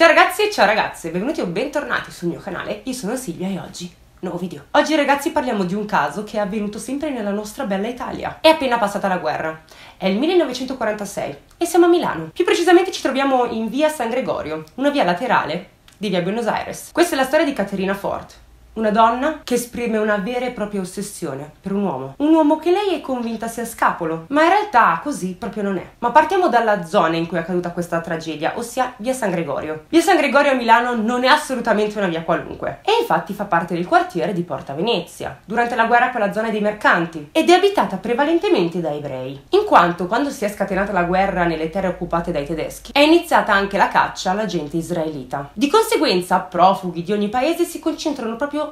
Ciao ragazzi e ciao ragazze, benvenuti o bentornati sul mio canale, io sono Silvia e oggi nuovo video. Oggi ragazzi parliamo di un caso che è avvenuto sempre nella nostra bella Italia. È appena passata la guerra, è il 1946 e siamo a Milano. Più precisamente ci troviamo in via San Gregorio, una via laterale di via Buenos Aires. Questa è la storia di Caterina Ford, una donna che esprime una vera e propria ossessione per un uomo. Un uomo che lei è convinta sia scapolo, ma in realtà così proprio non è. Ma partiamo dalla zona in cui è accaduta questa tragedia, ossia via San Gregorio. Via San Gregorio a Milano non è assolutamente una via qualunque e infatti fa parte del quartiere di Porta Venezia. Durante la guerra quella zona dei mercanti ed è abitata prevalentemente da ebrei, in quanto quando si è scatenata la guerra nelle terre occupate dai tedeschi è iniziata anche la caccia alla gente israelita. Di conseguenza profughi di ogni paese si concentrano proprio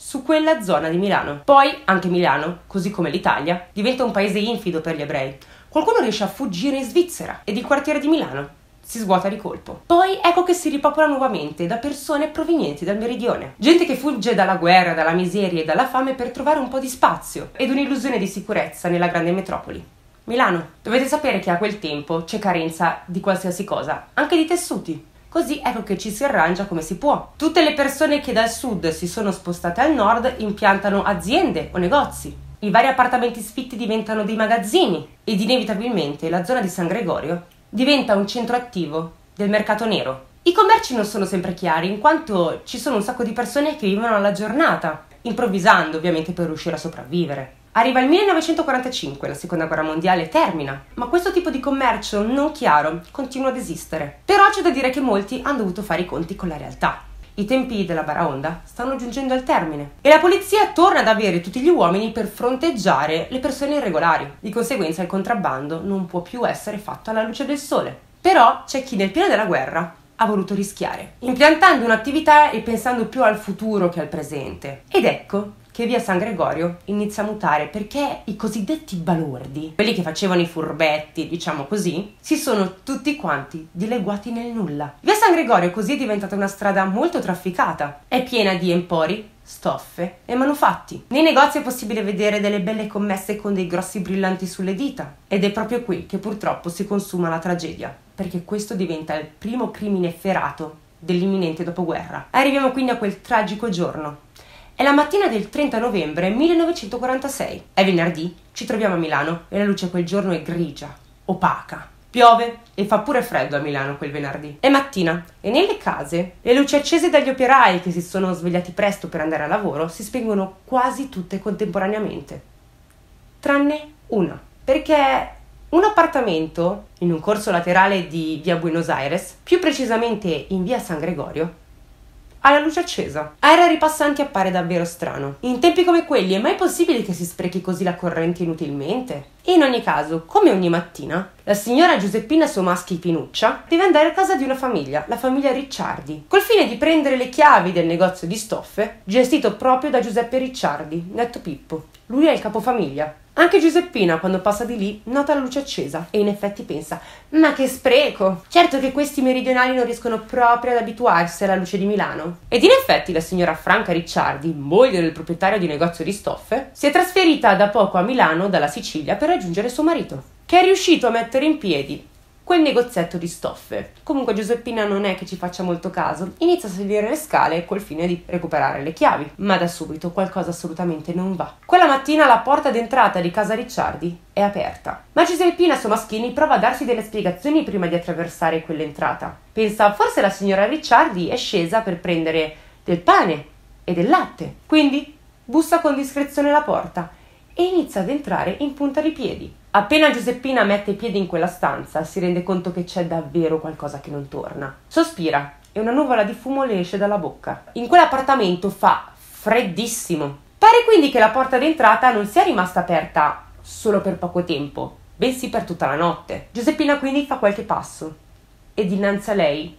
su quella zona di Milano. Poi anche Milano, così come l'Italia, diventa un paese infido per gli ebrei. Qualcuno riesce a fuggire in Svizzera ed il quartiere di Milano si svuota di colpo. Poi ecco che si ripopola nuovamente da persone provenienti dal meridione. Gente che fugge dalla guerra, dalla miseria e dalla fame per trovare un po' di spazio ed un'illusione di sicurezza nella grande metropoli. Milano. Dovete sapere che a quel tempo c'è carenza di qualsiasi cosa, anche di tessuti. Così ecco che ci si arrangia come si può. Tutte le persone che dal sud si sono spostate al nord impiantano aziende o negozi. I vari appartamenti sfitti diventano dei magazzini ed inevitabilmente la zona di San Gregorio diventa un centro attivo del mercato nero. I commerci non sono sempre chiari in quanto ci sono un sacco di persone che vivono alla giornata, improvvisando ovviamente per riuscire a sopravvivere. Arriva il 1945, la seconda guerra mondiale termina, ma questo tipo di commercio non chiaro continua ad esistere. Però c'è da dire che molti hanno dovuto fare i conti con la realtà. I tempi della baraonda stanno giungendo al termine e la polizia torna ad avere tutti gli uomini per fronteggiare le persone irregolari. Di conseguenza il contrabbando non può più essere fatto alla luce del sole. Però c'è chi nel pieno della guerra ha voluto rischiare, impiantando un'attività e pensando più al futuro che al presente. Ed ecco che via San Gregorio inizia a mutare perché i cosiddetti balordi, quelli che facevano i furbetti, diciamo così, si sono tutti quanti dileguati nel nulla. Via San Gregorio così è diventata una strada molto trafficata, è piena di empori, stoffe e manufatti. Nei negozi è possibile vedere delle belle commesse con dei grossi brillanti sulle dita ed è proprio qui che purtroppo si consuma la tragedia, perché questo diventa il primo crimine efferato dell'imminente dopoguerra. Arriviamo quindi a quel tragico giorno è la mattina del 30 novembre 1946. È venerdì, ci troviamo a Milano e la luce quel giorno è grigia, opaca. Piove e fa pure freddo a Milano quel venerdì. È mattina e nelle case le luci accese dagli operai che si sono svegliati presto per andare a lavoro si spengono quasi tutte contemporaneamente. Tranne una, perché un appartamento in un corso laterale di via Buenos Aires, più precisamente in via San Gregorio, ha la luce accesa. Aerei ripassanti appare davvero strano. In tempi come quelli è mai possibile che si sprechi così la corrente inutilmente? In ogni caso, come ogni mattina, la signora Giuseppina Somaschi Pinuccia deve andare a casa di una famiglia, la famiglia Ricciardi, col fine di prendere le chiavi del negozio di stoffe gestito proprio da Giuseppe Ricciardi, detto Pippo. Lui è il capofamiglia. Anche Giuseppina, quando passa di lì, nota la luce accesa e in effetti pensa: Ma che spreco! Certo che questi meridionali non riescono proprio ad abituarsi alla luce di Milano. Ed in effetti la signora Franca Ricciardi, moglie del proprietario di negozio di stoffe, si è trasferita da poco a Milano dalla Sicilia per raggiungere suo marito, che è riuscito a mettere in piedi quel negozietto di stoffe. Comunque Giuseppina non è che ci faccia molto caso, inizia a salire le scale col fine di recuperare le chiavi, ma da subito qualcosa assolutamente non va. Quella mattina la porta d'entrata di casa Ricciardi è aperta, ma Giuseppina Somaschini prova a darsi delle spiegazioni prima di attraversare quell'entrata. Pensa forse la signora Ricciardi è scesa per prendere del pane e del latte, quindi bussa con discrezione la porta e inizia ad entrare in punta di piedi. Appena Giuseppina mette i piedi in quella stanza, si rende conto che c'è davvero qualcosa che non torna. Sospira e una nuvola di fumo le esce dalla bocca. In quell'appartamento fa freddissimo. Pare quindi che la porta d'entrata non sia rimasta aperta solo per poco tempo, bensì per tutta la notte. Giuseppina quindi fa qualche passo e dinanzi a lei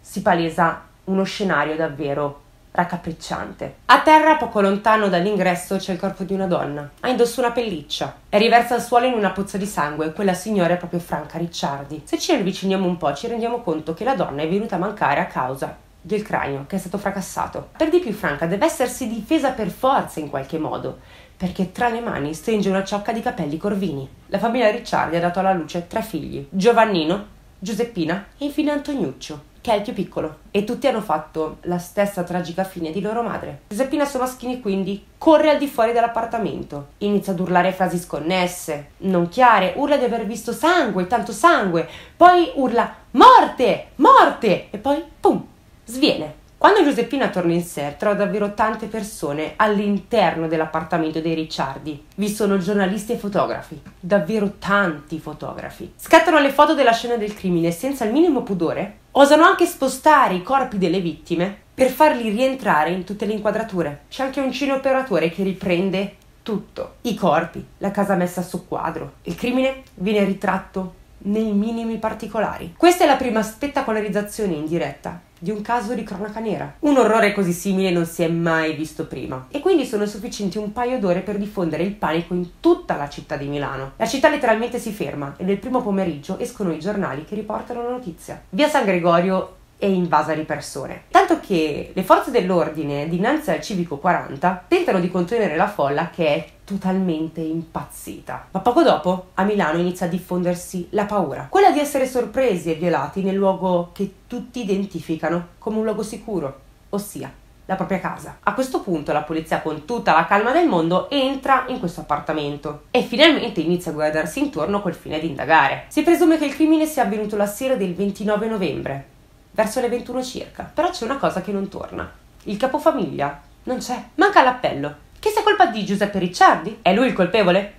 si palesa uno scenario davvero raccapricciante. A terra, poco lontano dall'ingresso, c'è il corpo di una donna. Ha indosso una pelliccia. È riversa al suolo in una pozza di sangue. Quella signora è proprio Franca Ricciardi. Se ci avviciniamo un po', ci rendiamo conto che la donna è venuta a mancare a causa del cranio che è stato fracassato. Per di più, Franca deve essersi difesa per forza in qualche modo, perché tra le mani stringe una ciocca di capelli corvini. La famiglia Ricciardi ha dato alla luce tre figli: Giovannino, Giuseppina e infine Antoniuccio. Che è il più piccolo, e tutti hanno fatto la stessa tragica fine di loro madre. Giuseppina Somaschini quindi corre al di fuori dell'appartamento, inizia ad urlare frasi sconnesse, non chiare, urla di aver visto sangue, tanto sangue, poi urla morte, morte, e poi pum, sviene. Quando Giuseppina torna in sé, trova davvero tante persone all'interno dell'appartamento dei Ricciardi. Vi sono giornalisti e fotografi, davvero tanti fotografi. Scattano le foto della scena del crimine senza il minimo pudore. Osano anche spostare i corpi delle vittime per farli rientrare in tutte le inquadrature. C'è anche un cineoperatore che riprende tutto. I corpi, la casa messa a soqquadro. Il crimine viene ritratto nei minimi particolari. Questa è la prima spettacolarizzazione in diretta di un caso di cronaca nera. Un orrore così simile non si è mai visto prima e quindi sono sufficienti un paio d'ore per diffondere il panico in tutta la città di Milano. La città letteralmente si ferma e nel primo pomeriggio escono i giornali che riportano la notizia. Via San Gregorio è invasa di persone. Tanto che le forze dell'ordine, dinanzi al civico 40, tentano di contenere la folla che è totalmente impazzita. Ma poco dopo a Milano inizia a diffondersi la paura, quella di essere sorpresi e violati nel luogo che tutti identificano come un luogo sicuro, ossia la propria casa. A questo punto la polizia con tutta la calma del mondo entra in questo appartamento e finalmente inizia a guardarsi intorno col fine di indagare. Si presume che il crimine sia avvenuto la sera del 29 novembre, verso le 21 circa. Però c'è una cosa che non torna. Il capofamiglia non c'è. Manca l'appello. Che sia colpa di Giuseppe Ricciardi? È lui il colpevole?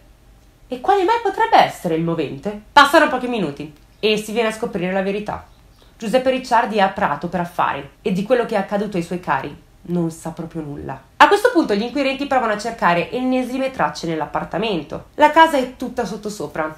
E quale mai potrebbe essere il movente? Passano pochi minuti e si viene a scoprire la verità. Giuseppe Ricciardi è a Prato per affari e di quello che è accaduto ai suoi cari non sa proprio nulla. A questo punto gli inquirenti provano a cercare ennesime tracce nell'appartamento. La casa è tutta sottosopra.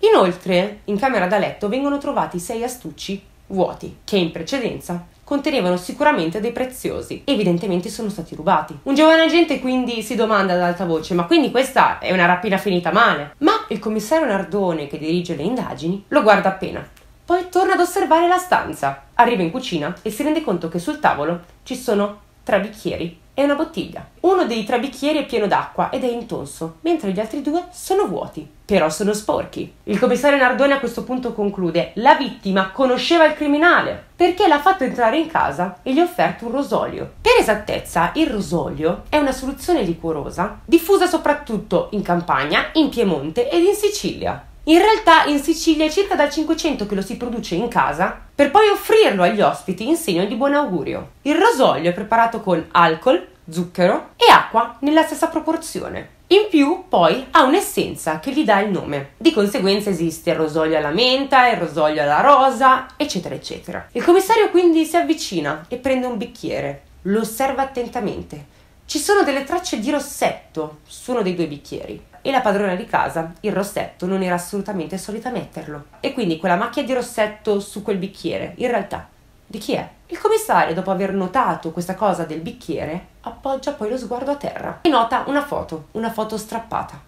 Inoltre, in camera da letto vengono trovati sei astucci vuoti, che in precedenza contenevano sicuramente dei preziosi. Evidentemente sono stati rubati. Un giovane agente quindi si domanda ad alta voce: Ma quindi questa è una rapina finita male? Ma il commissario Nardone, che dirige le indagini, lo guarda appena. Poi torna ad osservare la stanza. Arriva in cucina e si rende conto che sul tavolo ci sono tre bicchieri e una bottiglia. Uno dei tre bicchieri è pieno d'acqua ed è intonso, mentre gli altri due sono vuoti, però sono sporchi. Il commissario Nardone a questo punto conclude: La vittima conosceva il criminale perché l'ha fatto entrare in casa e gli ha offerto un rosolio. Per esattezza, il rosolio è una soluzione liquorosa diffusa soprattutto in Campania, in Piemonte ed in Sicilia. In realtà in Sicilia è circa dal 500 che lo si produce in casa per poi offrirlo agli ospiti in segno di buon augurio. Il rosolio è preparato con alcol, zucchero e acqua nella stessa proporzione. In più, poi, ha un'essenza che gli dà il nome. Di conseguenza esiste il rosolio alla menta, il rosolio alla rosa, eccetera, eccetera. Il commissario quindi si avvicina e prende un bicchiere. Lo osserva attentamente. Ci sono delle tracce di rossetto su uno dei due bicchieri e la padrona di casa il rossetto non era assolutamente solita metterlo. E quindi quella macchia di rossetto su quel bicchiere, in realtà, di chi è? Il commissario, dopo aver notato questa cosa del bicchiere, appoggia poi lo sguardo a terra e nota una foto, una foto strappata.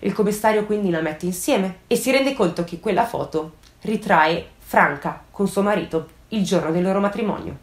Il commissario quindi la mette insieme e si rende conto che quella foto ritrae Franca con suo marito il giorno del loro matrimonio.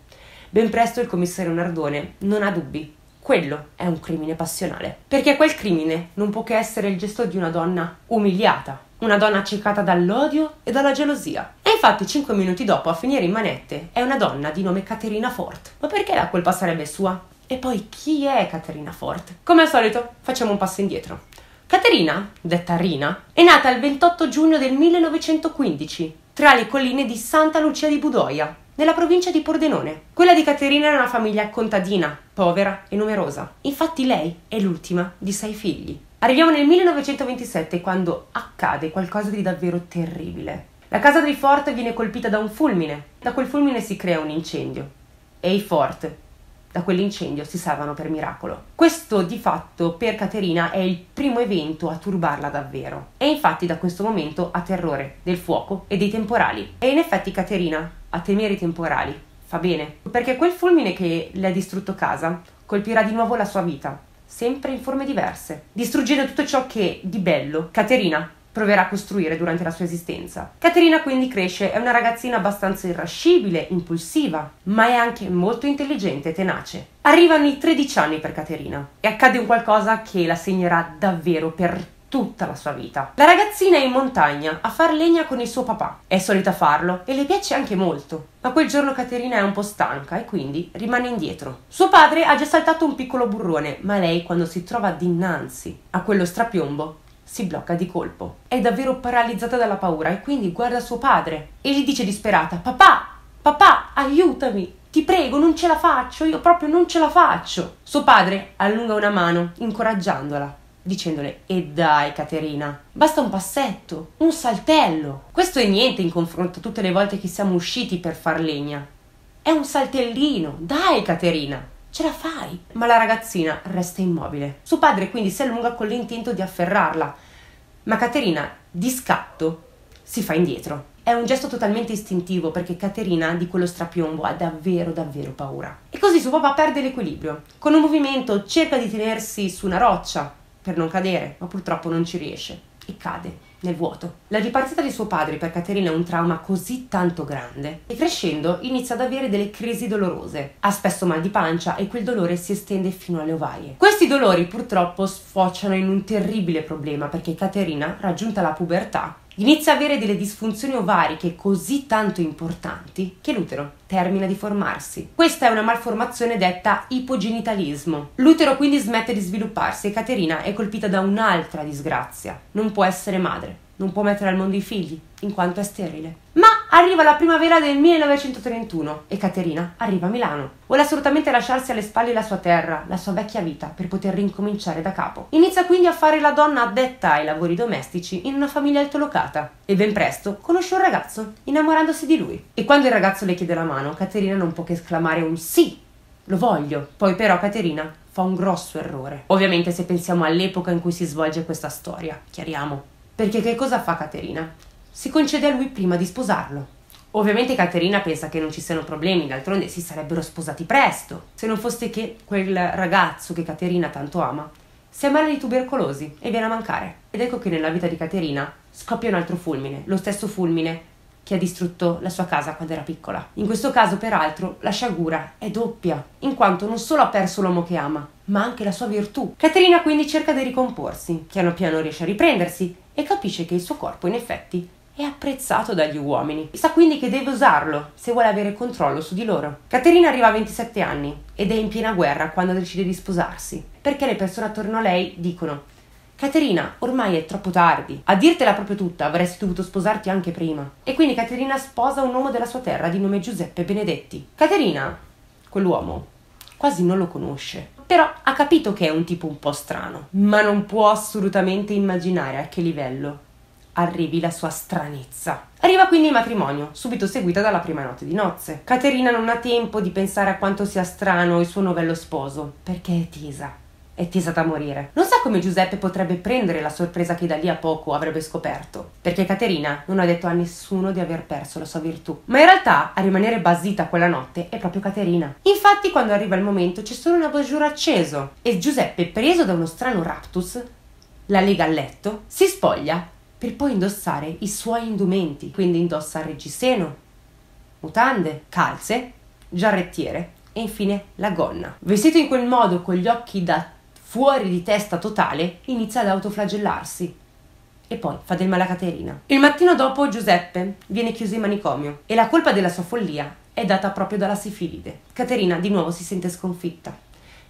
Ben presto il commissario Nardone non ha dubbi quello è un crimine passionale. Perché quel crimine non può che essere il gesto di una donna umiliata, una donna accecata dall'odio e dalla gelosia. E infatti, cinque minuti dopo, a finire in manette, è una donna di nome Caterina Fort. Ma perché la colpa sarebbe sua? E poi chi è Caterina Fort? Come al solito, facciamo un passo indietro. Caterina, detta Rina, è nata il 28 giugno del 1915 tra le colline di Santa Lucia di Budoia, nella provincia di Pordenone. Quella di Caterina era una famiglia contadina, povera e numerosa. Infatti lei è l'ultima di sei figli. Arriviamo nel 1927 quando accade qualcosa di davvero terribile. La casa dei Fort viene colpita da un fulmine. Da quel fulmine si crea un incendio. E i Fort da quell'incendio si salvano per miracolo. Questo di fatto per Caterina è il primo evento a turbarla davvero. E infatti da questo momento ha terrore del fuoco e dei temporali. E in effetti Caterina a temere i temporali fa bene, perché quel fulmine che le ha distrutto casa colpirà di nuovo la sua vita, sempre in forme diverse, distruggendo tutto ciò che di bello Caterina proverà a costruire durante la sua esistenza. Caterina quindi cresce, è una ragazzina abbastanza irascibile, impulsiva, ma è anche molto intelligente e tenace. Arrivano i 13 anni per Caterina e accade un qualcosa che la segnerà davvero per tutta la sua vita. La ragazzina è in montagna a far legna con il suo papà. È solita farlo e le piace anche molto. Ma quel giorno Caterina è un po' stanca e quindi rimane indietro. Suo padre ha già saltato un piccolo burrone, ma lei quando si trova dinanzi a quello strapiombo si blocca di colpo. È davvero paralizzata dalla paura e quindi guarda suo padre e gli dice disperata: Papà, papà, aiutami! Ti prego, non ce la faccio, io proprio non ce la faccio. Suo padre allunga una mano, incoraggiandola, dicendole: E dai, Caterina, basta un passetto, un saltello. Questo è niente in confronto a tutte le volte che siamo usciti per far legna. È un saltellino, dai, Caterina. Ce la fai! Ma la ragazzina resta immobile. Suo padre quindi si allunga con l'intento di afferrarla. Ma Caterina, di scatto, si fa indietro. È un gesto totalmente istintivo perché Caterina di quello strapiombo ha davvero davvero paura. E così suo papà perde l'equilibrio. Con un movimento cerca di tenersi su una roccia per non cadere, ma purtroppo non ci riesce e cade nel vuoto. La dipartita di suo padre per Caterina è un trauma così tanto grande che crescendo inizia ad avere delle crisi dolorose. Ha spesso mal di pancia e quel dolore si estende fino alle ovarie. Questi dolori purtroppo sfociano in un terribile problema perché Caterina, raggiunta la pubertà, Inizia a avere delle disfunzioni ovariche così tanto importanti che l'utero termina di formarsi. Questa è una malformazione detta ipogenitalismo. L'utero quindi smette di svilupparsi e Caterina è colpita da un'altra disgrazia. Non può essere madre non può mettere al mondo i figli, in quanto è sterile. Ma arriva la primavera del 1931 e Caterina arriva a Milano. Vuole assolutamente lasciarsi alle spalle la sua terra, la sua vecchia vita, per poter rincominciare da capo. Inizia quindi a fare la donna addetta ai lavori domestici in una famiglia altolocata e ben presto conosce un ragazzo, innamorandosi di lui. E quando il ragazzo le chiede la mano, Caterina non può che esclamare un sì, lo voglio. Poi però Caterina fa un grosso errore. Ovviamente se pensiamo all'epoca in cui si svolge questa storia, chiariamo. Perché che cosa fa Caterina? Si concede a lui prima di sposarlo. Ovviamente Caterina pensa che non ci siano problemi, d'altronde si sarebbero sposati presto, se non fosse che quel ragazzo che Caterina tanto ama si ammala di tubercolosi e viene a mancare. Ed ecco che nella vita di Caterina scoppia un altro fulmine, lo stesso fulmine che ha distrutto la sua casa quando era piccola. In questo caso, peraltro, la sciagura è doppia, in quanto non solo ha perso l'uomo che ama, ma anche la sua virtù. Caterina quindi cerca di ricomporsi, piano piano riesce a riprendersi e capisce che il suo corpo in effetti è apprezzato dagli uomini. Sa quindi che deve usarlo se vuole avere controllo su di loro. Caterina arriva a 27 anni ed è in piena guerra quando decide di sposarsi, perché le persone attorno a lei dicono Caterina, ormai è troppo tardi. A dirtela proprio tutta, avresti dovuto sposarti anche prima. E quindi Caterina sposa un uomo della sua terra di nome Giuseppe Benedetti. Caterina, quell'uomo, quasi non lo conosce. Però ha capito che è un tipo un po' strano, ma non può assolutamente immaginare a che livello arrivi la sua stranezza. Arriva quindi il matrimonio, subito seguita dalla prima notte di nozze. Caterina non ha tempo di pensare a quanto sia strano il suo novello sposo, perché è tesa è tesa da morire. Non sa come Giuseppe potrebbe prendere la sorpresa che da lì a poco avrebbe scoperto, perché Caterina non ha detto a nessuno di aver perso la sua virtù. Ma in realtà a rimanere basita quella notte è proprio Caterina. Infatti quando arriva il momento c'è solo un abajur acceso e Giuseppe, preso da uno strano raptus, la lega al letto, si spoglia per poi indossare i suoi indumenti. Quindi indossa reggiseno, mutande, calze, giarrettiere e infine la gonna. Vestito in quel modo con gli occhi da fuori di testa totale, inizia ad autoflagellarsi. E poi fa del male a Caterina. Il mattino dopo Giuseppe viene chiuso in manicomio e la colpa della sua follia è data proprio dalla sifilide. Caterina di nuovo si sente sconfitta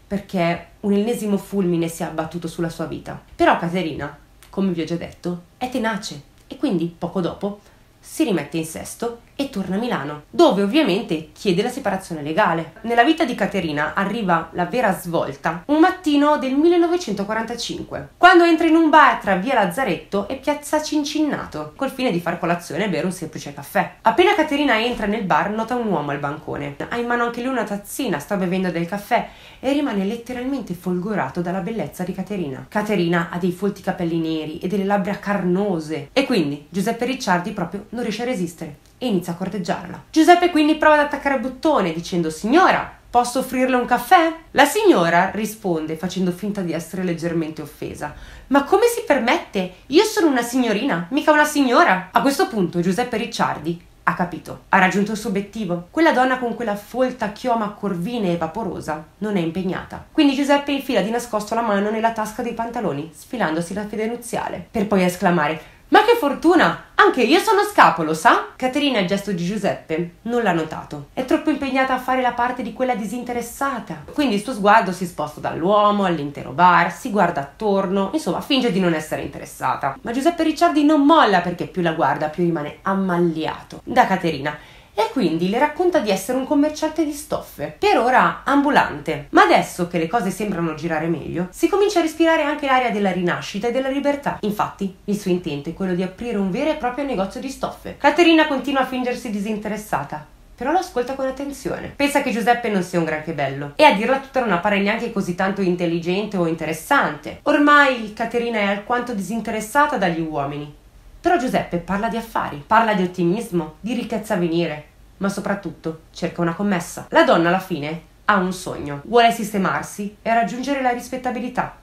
perché un ennesimo fulmine si è abbattuto sulla sua vita. Però Caterina, come vi ho già detto, è tenace e quindi poco dopo si rimette in sesto e torna a Milano, dove ovviamente chiede la separazione legale. Nella vita di Caterina arriva la vera svolta un mattino del 1945, quando entra in un bar tra via Lazzaretto e piazza Cincinnato, col fine di far colazione e bere un semplice caffè. Appena Caterina entra nel bar, nota un uomo al bancone. Ha in mano anche lui una tazzina, sta bevendo del caffè e rimane letteralmente folgorato dalla bellezza di Caterina. Caterina ha dei folti capelli neri e delle labbra carnose e quindi Giuseppe Ricciardi proprio non riesce a resistere e inizia a corteggiarla. Giuseppe quindi prova ad attaccare il bottone dicendo signora, Posso offrirle un caffè? La signora risponde facendo finta di essere leggermente offesa. Ma come si permette? Io sono una signorina, mica una signora. A questo punto Giuseppe Ricciardi Ha capito, ha raggiunto il suo obiettivo. Quella donna con quella folta chioma corvina e vaporosa non è impegnata. Quindi Giuseppe infila di nascosto la mano nella tasca dei pantaloni, sfilandosi la fede nuziale, per poi esclamare ma che fortuna! Anche io sono scapolo, sa? Caterina il gesto di Giuseppe non l'ha notato. È troppo impegnata a fare la parte di quella disinteressata. Quindi il suo sguardo si sposta dall'uomo all'intero bar, si guarda attorno, insomma, finge di non essere interessata. Ma Giuseppe Ricciardi non molla perché più la guarda, più rimane ammalliato da Caterina e quindi le racconta di essere un commerciante di stoffe, per ora ambulante. Ma adesso che le cose sembrano girare meglio, si comincia a respirare anche l'aria della rinascita e della libertà. Infatti, il suo intento è quello di aprire un vero e proprio negozio di stoffe. Caterina continua a fingersi disinteressata, però lo ascolta con attenzione. Pensa che Giuseppe non sia un granché bello e a dirla tutta non appare neanche così tanto intelligente o interessante. Ormai Caterina è alquanto disinteressata dagli uomini però Giuseppe parla di affari, parla di ottimismo, di ricchezza a venire, ma soprattutto cerca una commessa. La donna alla fine ha un sogno, vuole sistemarsi e raggiungere la rispettabilità,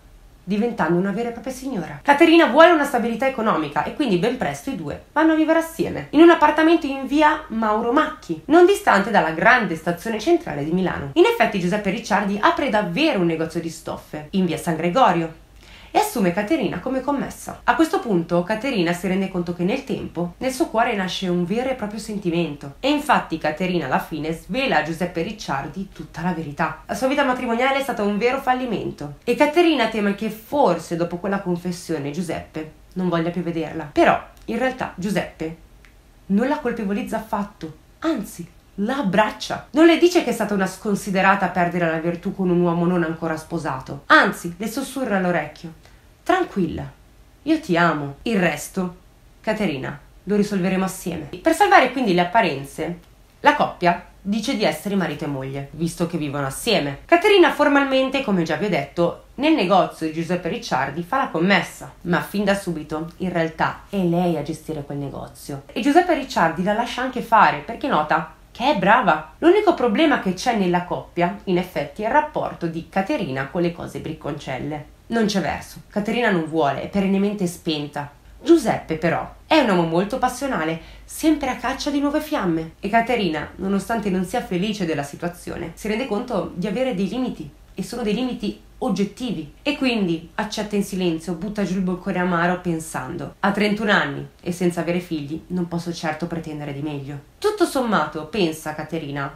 diventando una vera e propria signora. Caterina vuole una stabilità economica e quindi ben presto i due vanno a vivere assieme in un appartamento in via Mauro Macchi, non distante dalla grande stazione centrale di Milano. In effetti Giuseppe Ricciardi apre davvero un negozio di stoffe in via San Gregorio, e assume Caterina come commessa. A questo punto Caterina si rende conto che nel tempo nel suo cuore nasce un vero e proprio sentimento e infatti Caterina alla fine svela a Giuseppe Ricciardi tutta la verità. La sua vita matrimoniale è stata un vero fallimento e Caterina teme che forse dopo quella confessione Giuseppe non voglia più vederla. Però in realtà Giuseppe non la colpevolizza affatto, anzi la abbraccia. Non le dice che è stata una sconsiderata perdere la virtù con un uomo non ancora sposato. Anzi, le sussurra all'orecchio. Tranquilla, io ti amo. Il resto, Caterina, lo risolveremo assieme. Per salvare quindi le apparenze, la coppia dice di essere marito e moglie, visto che vivono assieme. Caterina formalmente, come già vi ho detto, nel negozio di Giuseppe Ricciardi fa la commessa, ma fin da subito in realtà è lei a gestire quel negozio. E Giuseppe Ricciardi la lascia anche fare perché nota che è brava. L'unico problema che c'è nella coppia, in effetti, è il rapporto di Caterina con le cose bricconcelle. Non c'è verso, Caterina non vuole, è perennemente spenta. Giuseppe, però, è un uomo molto passionale, sempre a caccia di nuove fiamme. E Caterina, nonostante non sia felice della situazione, si rende conto di avere dei limiti. E sono dei limiti oggettivi e quindi accetta in silenzio, butta giù il boccone amaro pensando a 31 anni e senza avere figli non posso certo pretendere di meglio. Tutto sommato, pensa Caterina,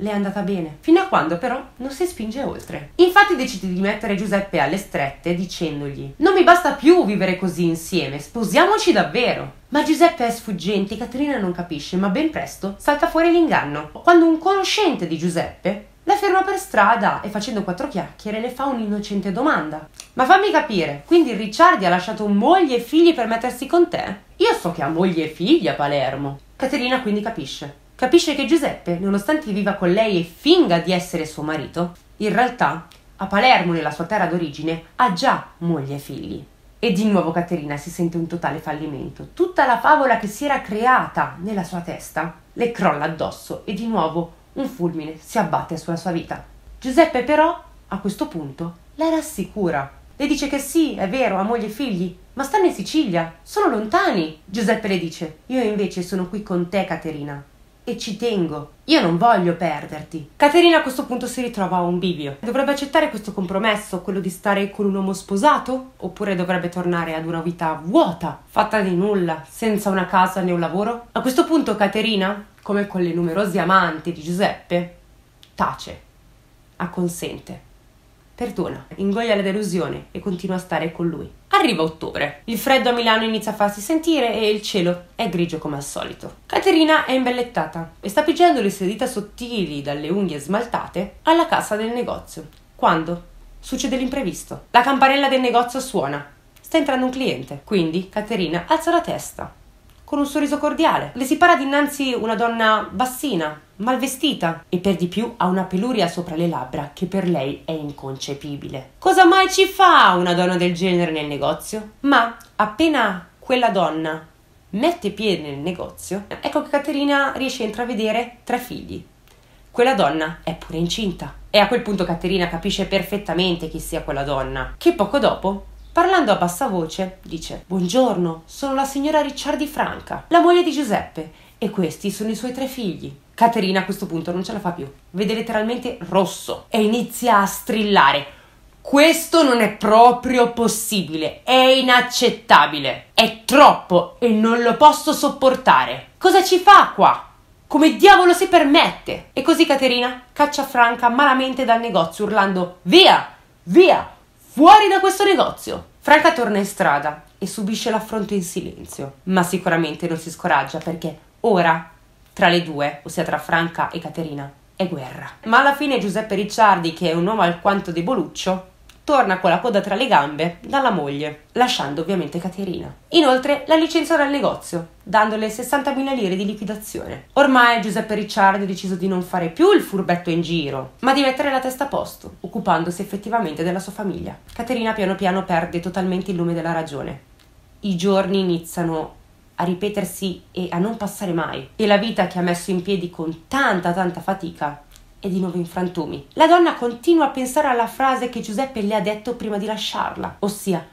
le è andata bene, fino a quando però non si spinge oltre. Infatti decide di mettere Giuseppe alle strette dicendogli non mi basta più vivere così insieme, sposiamoci davvero. Ma Giuseppe è sfuggente, Caterina non capisce, ma ben presto salta fuori l'inganno. Quando un conoscente di Giuseppe la ferma per strada e facendo quattro chiacchiere le fa un'innocente domanda. Ma fammi capire, quindi Ricciardi ha lasciato moglie e figli per mettersi con te? Io so che ha moglie e figli a Palermo. Caterina quindi capisce. Capisce che Giuseppe, nonostante viva con lei e finga di essere suo marito, in realtà a Palermo, nella sua terra d'origine, ha già moglie e figli. E di nuovo Caterina si sente un totale fallimento. Tutta la favola che si era creata nella sua testa le crolla addosso e di nuovo un fulmine si abbatte sulla sua vita. Giuseppe però, a questo punto, la rassicura. Le dice che sì, è vero, ha moglie e figli, ma stanno in Sicilia, sono lontani. Giuseppe le dice, io invece sono qui con te, Caterina, e ci tengo. Io non voglio perderti. Caterina a questo punto si ritrova a un bivio. Dovrebbe accettare questo compromesso, quello di stare con un uomo sposato? Oppure dovrebbe tornare ad una vita vuota, fatta di nulla, senza una casa né un lavoro? A questo punto Caterina come con le numerose amanti di Giuseppe, tace, acconsente, perdona, ingoglia la delusione e continua a stare con lui. Arriva ottobre. Il freddo a Milano inizia a farsi sentire e il cielo è grigio come al solito. Caterina è imbellettata e sta pigiando le sue dita sottili dalle unghie smaltate alla cassa del negozio. Quando succede l'imprevisto. La campanella del negozio suona. Sta entrando un cliente. Quindi Caterina alza la testa con un sorriso cordiale. Le si para dinanzi una donna bassina, mal vestita e per di più ha una peluria sopra le labbra che per lei è inconcepibile. Cosa mai ci fa una donna del genere nel negozio? Ma appena quella donna mette piede nel negozio, ecco che Caterina riesce a intravedere tre figli. Quella donna è pure incinta. E a quel punto Caterina capisce perfettamente chi sia quella donna, che poco dopo Parlando a bassa voce, dice: Buongiorno, sono la signora Ricciardi Franca, la moglie di Giuseppe, E questi sono i suoi tre figli. Caterina a questo punto non ce la fa più. Vede letteralmente rosso e inizia a strillare. Questo non è proprio possibile, è inaccettabile, è troppo e non lo posso sopportare. Cosa ci fa qua? Come diavolo si permette? E così Caterina caccia Franca malamente dal negozio urlando Via! Via! Fuori da questo negozio! Franca torna in strada e subisce l'affronto in silenzio, ma sicuramente non si scoraggia perché ora, tra le due, ossia tra Franca e Caterina, è guerra. Ma alla fine Giuseppe Ricciardi, che è un uomo alquanto deboluccio, torna con la coda tra le gambe dalla moglie, lasciando ovviamente Caterina. Inoltre la licenzia dal negozio, dandole 60.000 lire di liquidazione. Ormai Giuseppe Ricciardi ha deciso di non fare più il furbetto in giro, ma di mettere la testa a posto, occupandosi effettivamente della sua famiglia. Caterina piano piano perde totalmente il lume della ragione. I giorni iniziano a ripetersi e a non passare mai, e la vita che ha messo in piedi con tanta tanta fatica e di nuovo in frantumi. La donna continua a pensare alla frase che Giuseppe le ha detto prima di lasciarla, ossia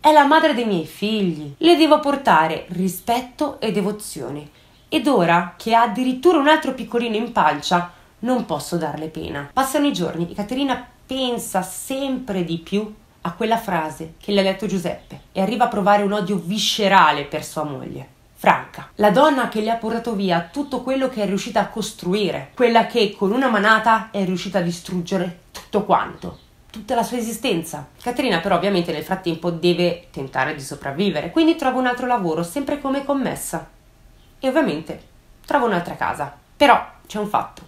è la madre dei miei figli, le devo portare rispetto e devozione. Ed ora che ha addirittura un altro piccolino in pancia, non posso darle pena. Passano i giorni e Caterina pensa sempre di più a quella frase che le ha detto Giuseppe e arriva a provare un odio viscerale per sua moglie. Franca, la donna che le ha portato via tutto quello che è riuscita a costruire, quella che con una manata è riuscita a distruggere tutto quanto, tutta la sua esistenza. Caterina però ovviamente nel frattempo deve tentare di sopravvivere, quindi trova un altro lavoro, sempre come commessa. E ovviamente trova un'altra casa. Però c'è un fatto.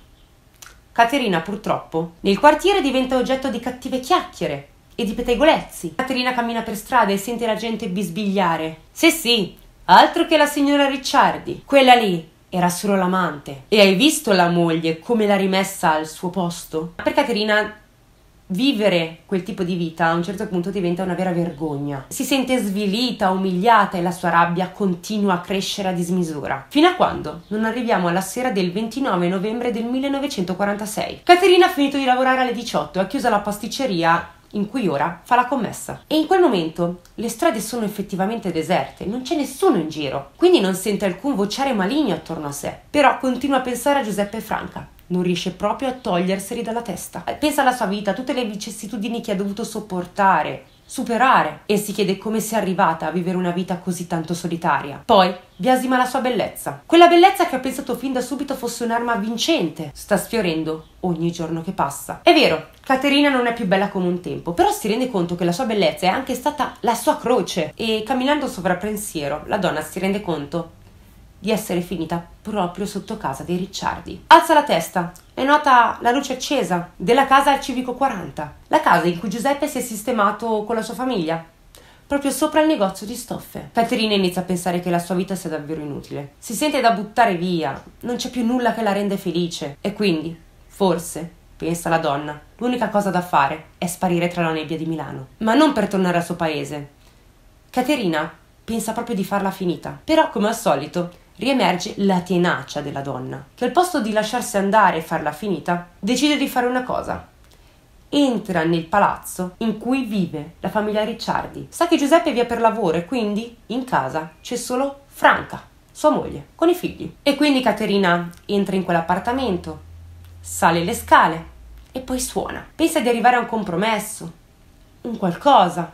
Caterina purtroppo nel quartiere diventa oggetto di cattive chiacchiere e di pettegolezzi. Caterina cammina per strada e sente la gente bisbigliare. Sì, sì, Altro che la signora Ricciardi. Quella lì era solo l'amante. E hai visto la moglie come l'ha rimessa al suo posto? Per Caterina vivere quel tipo di vita a un certo punto diventa una vera vergogna. Si sente svilita, umiliata e la sua rabbia continua a crescere a dismisura. Fino a quando non arriviamo alla sera del 29 novembre del 1946. Caterina ha finito di lavorare alle 18 e ha chiuso la pasticceria in cui ora fa la commessa. E in quel momento le strade sono effettivamente deserte, non c'è nessuno in giro, quindi non sente alcun vociare maligno attorno a sé. Però continua a pensare a Giuseppe Franca. Non riesce proprio a toglierseli dalla testa. Pensa alla sua vita, a tutte le vicissitudini che ha dovuto sopportare, superare e si chiede come sia arrivata a vivere una vita così tanto solitaria. Poi biasima la sua bellezza. Quella bellezza che ha pensato fin da subito fosse un'arma vincente. Sta sfiorendo ogni giorno che passa. È vero, Caterina non è più bella come un tempo, però si rende conto che la sua bellezza è anche stata la sua croce e camminando sopra pensiero la donna si rende conto di essere finita proprio sotto casa dei Ricciardi. Alza la testa e nota la luce accesa della casa al Civico 40, la casa in cui Giuseppe si è sistemato con la sua famiglia, proprio sopra il negozio di stoffe. Caterina inizia a pensare che la sua vita sia davvero inutile. Si sente da buttare via, non c'è più nulla che la rende felice e quindi, forse, pensa la donna, l'unica cosa da fare è sparire tra la nebbia di Milano. Ma non per tornare al suo paese. Caterina pensa proprio di farla finita, però come al solito riemerge la tenacia della donna, che al posto di lasciarsi andare e farla finita, decide di fare una cosa. Entra nel palazzo in cui vive la famiglia Ricciardi. Sa che Giuseppe è via per lavoro e quindi in casa c'è solo Franca, sua moglie, con i figli. E quindi Caterina entra in quell'appartamento, sale le scale e poi suona. Pensa di arrivare a un compromesso, un qualcosa.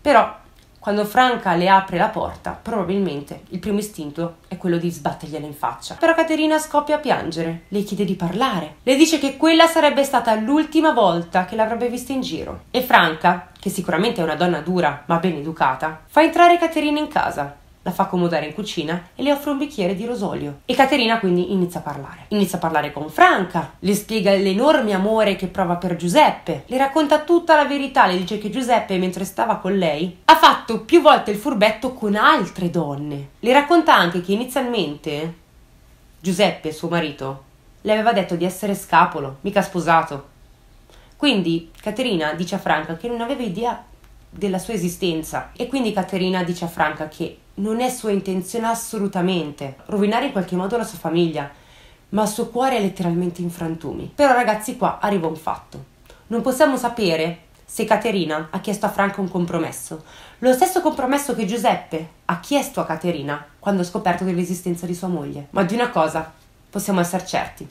Però quando Franca le apre la porta, probabilmente il primo istinto è quello di sbattergliela in faccia. Però Caterina scoppia a piangere, le chiede di parlare, le dice che quella sarebbe stata l'ultima volta che l'avrebbe vista in giro. E Franca, che sicuramente è una donna dura ma ben educata, fa entrare Caterina in casa la fa accomodare in cucina e le offre un bicchiere di rosolio. E Caterina quindi inizia a parlare. Inizia a parlare con Franca, le spiega l'enorme amore che prova per Giuseppe, le racconta tutta la verità, le dice che Giuseppe, mentre stava con lei, ha fatto più volte il furbetto con altre donne. Le racconta anche che inizialmente Giuseppe, suo marito, le aveva detto di essere scapolo, mica sposato. Quindi Caterina dice a Franca che non aveva idea della sua esistenza e quindi Caterina dice a Franca che non è sua intenzione assolutamente rovinare in qualche modo la sua famiglia, ma il suo cuore è letteralmente in frantumi. Però ragazzi qua arriva un fatto. Non possiamo sapere se Caterina ha chiesto a Franca un compromesso, lo stesso compromesso che Giuseppe ha chiesto a Caterina quando ha scoperto dell'esistenza di sua moglie. Ma di una cosa possiamo essere certi.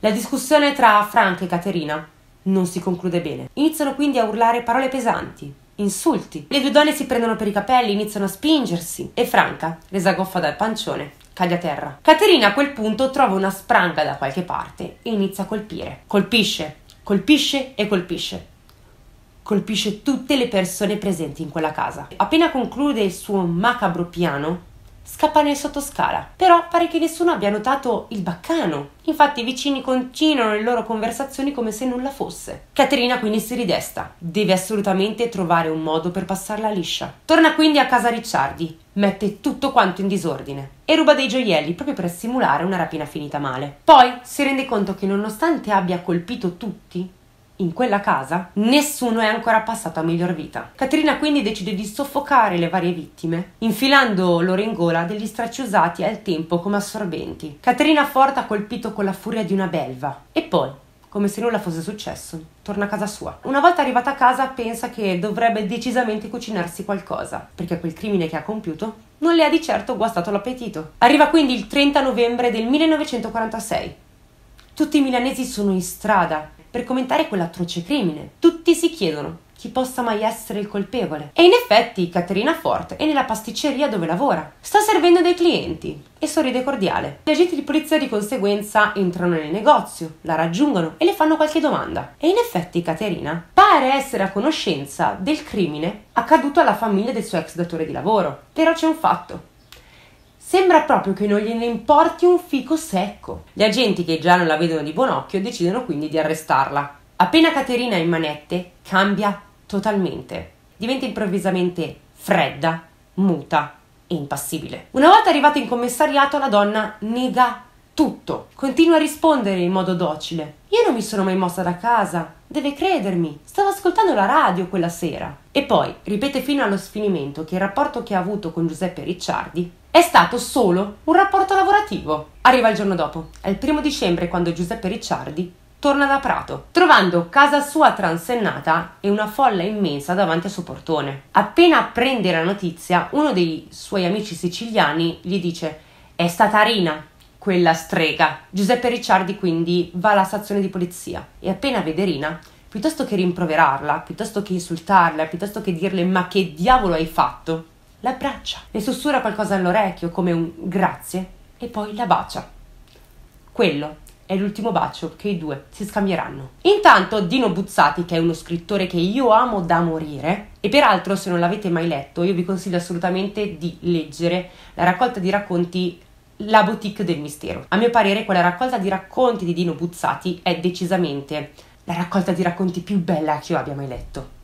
La discussione tra Franca e Caterina non si conclude bene. Iniziano quindi a urlare parole pesanti, insulti. Le due donne si prendono per i capelli, iniziano a spingersi e Franca, resa goffa dal pancione, cade a terra. Caterina a quel punto trova una spranga da qualche parte e inizia a colpire. Colpisce, colpisce e colpisce. Colpisce tutte le persone presenti in quella casa. Appena conclude il suo macabro piano, scappa nel sottoscala. Però pare che nessuno abbia notato il baccano. Infatti i vicini continuano le loro conversazioni come se nulla fosse. Caterina quindi si ridesta. Deve assolutamente trovare un modo per passarla liscia. Torna quindi a casa Ricciardi, mette tutto quanto in disordine e ruba dei gioielli proprio per simulare una rapina finita male. Poi si rende conto che nonostante abbia colpito tutti, in quella casa nessuno è ancora passato a miglior vita. Caterina quindi decide di soffocare le varie vittime, infilando loro in gola degli stracci usati al tempo come assorbenti. Caterina Forte ha colpito con la furia di una belva e poi, come se nulla fosse successo, torna a casa sua. Una volta arrivata a casa pensa che dovrebbe decisamente cucinarsi qualcosa, perché quel crimine che ha compiuto non le ha di certo guastato l'appetito. Arriva quindi il 30 novembre del 1946. Tutti i milanesi sono in strada per commentare quell'atroce crimine. Tutti si chiedono chi possa mai essere il colpevole. E in effetti Caterina Fort è nella pasticceria dove lavora. Sta servendo dei clienti e sorride cordiale. Gli agenti di polizia di conseguenza entrano nel negozio, la raggiungono e le fanno qualche domanda. E in effetti Caterina pare essere a conoscenza del crimine accaduto alla famiglia del suo ex datore di lavoro. Però c'è un fatto. Sembra proprio che non gliene importi un fico secco. Gli agenti, che già non la vedono di buon occhio, decidono quindi di arrestarla. Appena Caterina è in manette, cambia totalmente. Diventa improvvisamente fredda, muta e impassibile. Una volta arrivata in commissariato, la donna nega tutto. Continua a rispondere in modo docile. Io non mi sono mai mossa da casa. Deve credermi. Stavo ascoltando la radio quella sera. E poi ripete fino allo sfinimento che il rapporto che ha avuto con Giuseppe Ricciardi è stato solo un rapporto lavorativo. Arriva il giorno dopo, è il primo dicembre quando Giuseppe Ricciardi torna da Prato, trovando casa sua transennata e una folla immensa davanti al suo portone. Appena apprende la notizia, uno dei suoi amici siciliani gli dice: È stata Rina, quella strega. Giuseppe Ricciardi quindi va alla stazione di polizia e appena vede Rina, piuttosto che rimproverarla, piuttosto che insultarla, piuttosto che dirle ma che diavolo hai fatto, l'abbraccia, le sussurra qualcosa all'orecchio come un grazie e poi la bacia. Quello è l'ultimo bacio che i due si scambieranno. Intanto Dino Buzzati, che è uno scrittore che io amo da morire, e peraltro se non l'avete mai letto, io vi consiglio assolutamente di leggere la raccolta di racconti La boutique del mistero. A mio parere quella raccolta di racconti di Dino Buzzati è decisamente la raccolta di racconti più bella che io abbia mai letto.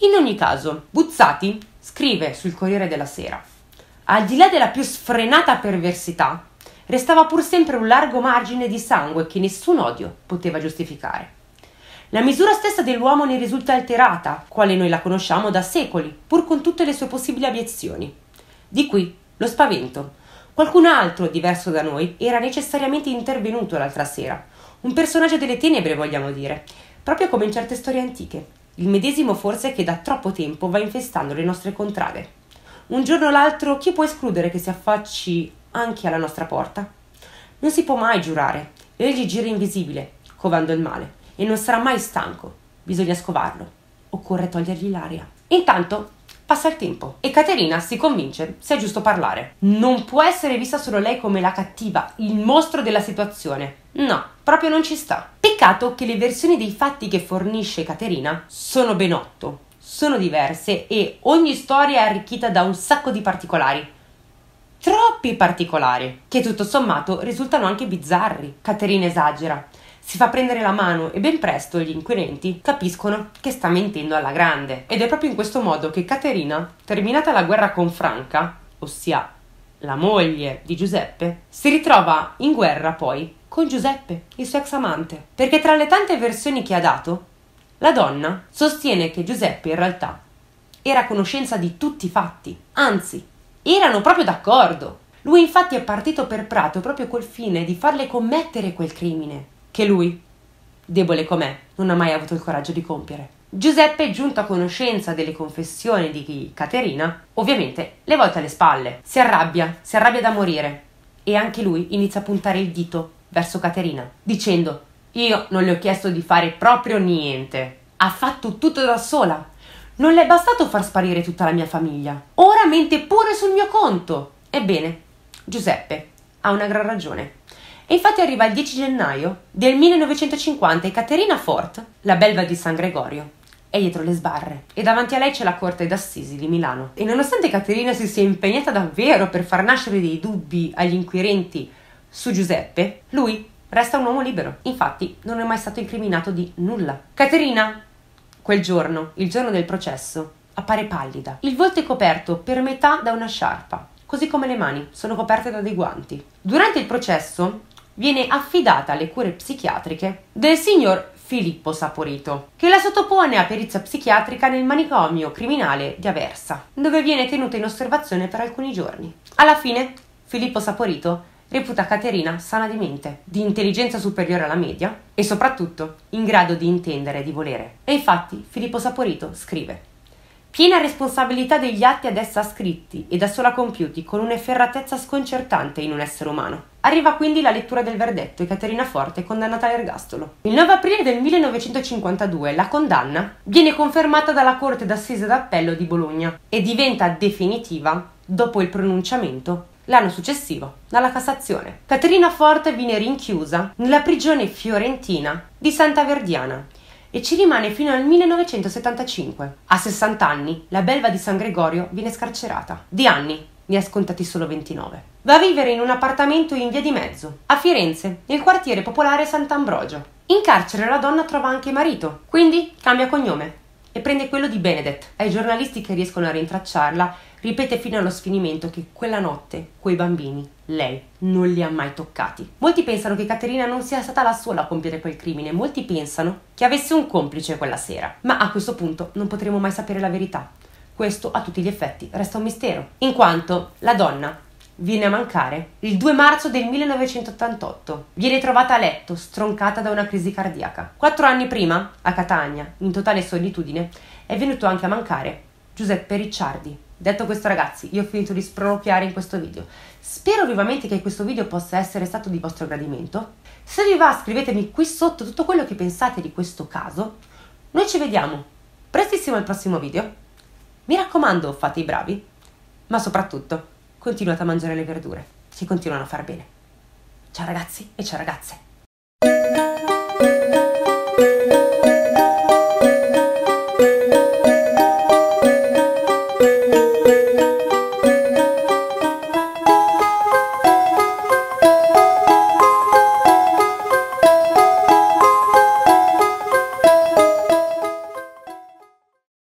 In ogni caso, Buzzati scrive sul Corriere della Sera: Al di là della più sfrenata perversità, restava pur sempre un largo margine di sangue che nessun odio poteva giustificare. La misura stessa dell'uomo ne risulta alterata, quale noi la conosciamo da secoli, pur con tutte le sue possibili abiezioni. Di qui lo spavento. Qualcun altro, diverso da noi, era necessariamente intervenuto l'altra sera. Un personaggio delle tenebre, vogliamo dire, proprio come in certe storie antiche il medesimo forse che da troppo tempo va infestando le nostre contrade. Un giorno o l'altro chi può escludere che si affacci anche alla nostra porta? Non si può mai giurare, egli gira invisibile, covando il male, e non sarà mai stanco. Bisogna scovarlo. Occorre togliergli l'aria. Intanto passa il tempo e Caterina si convince se è giusto parlare. Non può essere vista solo lei come la cattiva, il mostro della situazione. No, proprio non ci sta. Peccato che le versioni dei fatti che fornisce Caterina sono ben otto, sono diverse e ogni storia è arricchita da un sacco di particolari. Troppi particolari, che tutto sommato risultano anche bizzarri. Caterina esagera, si fa prendere la mano e ben presto gli inquirenti capiscono che sta mentendo alla grande. Ed è proprio in questo modo che Caterina, terminata la guerra con Franca, ossia la moglie di Giuseppe, si ritrova in guerra poi con Giuseppe, il suo ex amante. Perché tra le tante versioni che ha dato, la donna sostiene che Giuseppe in realtà era a conoscenza di tutti i fatti, anzi, erano proprio d'accordo. Lui infatti è partito per Prato proprio col fine di farle commettere quel crimine, che lui, debole com'è, non ha mai avuto il coraggio di compiere. Giuseppe, giunto a conoscenza delle confessioni di Caterina, ovviamente le volta alle spalle, si arrabbia, si arrabbia da morire e anche lui inizia a puntare il dito verso Caterina, dicendo io non le ho chiesto di fare proprio niente, ha fatto tutto da sola, non le è bastato far sparire tutta la mia famiglia, ora mente pure sul mio conto. Ebbene, Giuseppe ha una gran ragione. E infatti arriva il 10 gennaio del 1950 e Caterina Fort, la belva di San Gregorio, è dietro le sbarre e davanti a lei c'è la corte d'assisi di Milano. E nonostante Caterina si sia impegnata davvero per far nascere dei dubbi agli inquirenti su Giuseppe, lui resta un uomo libero. Infatti non è mai stato incriminato di nulla. Caterina, quel giorno, il giorno del processo, appare pallida. Il volto è coperto per metà da una sciarpa, così come le mani sono coperte da dei guanti. Durante il processo viene affidata alle cure psichiatriche del signor Filippo Saporito, che la sottopone a perizia psichiatrica nel manicomio criminale di Aversa, dove viene tenuta in osservazione per alcuni giorni. Alla fine, Filippo Saporito reputa Caterina sana di mente, di intelligenza superiore alla media e soprattutto in grado di intendere e di volere. E infatti Filippo Saporito scrive Piena responsabilità degli atti ad essa scritti e da sola compiuti con un'efferratezza sconcertante in un essere umano. Arriva quindi la lettura del verdetto e Caterina Forte è condannata all'ergastolo. Il 9 aprile del 1952 la condanna viene confermata dalla Corte d'Assise d'Appello di Bologna e diventa definitiva dopo il pronunciamento l'anno successivo dalla Cassazione. Caterina Forte viene rinchiusa nella prigione fiorentina di Santa Verdiana e ci rimane fino al 1975. A 60 anni, la belva di San Gregorio viene scarcerata. Di anni ne ha scontati solo 29. Va a vivere in un appartamento in via di mezzo, a Firenze, nel quartiere popolare Sant'Ambrogio. In carcere la donna trova anche marito, quindi cambia cognome e prende quello di Benedett. Ai giornalisti che riescono a rintracciarla, ripete fino allo sfinimento che quella notte quei bambini lei non li ha mai toccati. Molti pensano che Caterina non sia stata la sola a compiere quel crimine, molti pensano che avesse un complice quella sera, ma a questo punto non potremo mai sapere la verità. Questo a tutti gli effetti resta un mistero, in quanto la donna viene a mancare il 2 marzo del 1988. Viene trovata a letto, stroncata da una crisi cardiaca. Quattro anni prima, a Catania, in totale solitudine, è venuto anche a mancare Giuseppe Ricciardi. Detto questo ragazzi, io ho finito di spropiare in questo video. Spero vivamente che questo video possa essere stato di vostro gradimento. Se vi va scrivetemi qui sotto tutto quello che pensate di questo caso. Noi ci vediamo prestissimo al prossimo video. Mi raccomando, fate i bravi, ma soprattutto continuate a mangiare le verdure, che continuano a far bene. Ciao ragazzi e ciao ragazze.